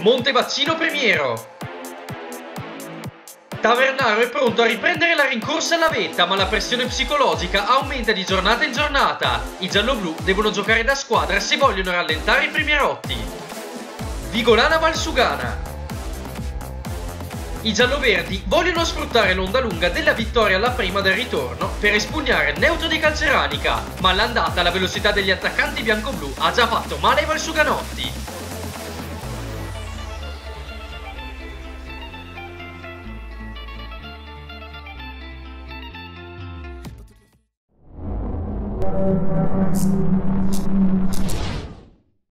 Montevaccino Primiero. Tavernaro è pronto a riprendere la rincorsa alla vetta, ma la pressione psicologica aumenta di giornata in giornata. I gialloblu devono giocare da squadra se vogliono rallentare i primierotti. Vigolana Valsugana. I gialloverdi vogliono sfruttare l'onda lunga della vittoria alla prima del ritorno per espugnare neutro di Calceranica, ma all'andata la velocità degli attaccanti bianco-blu ha già fatto male ai Valsuganotti.